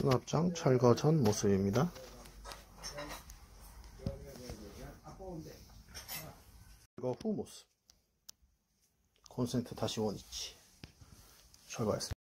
수납장 철거 전 모습입니다. 철거 후 모습. 콘센트 다시 원위치. 철거했습니다.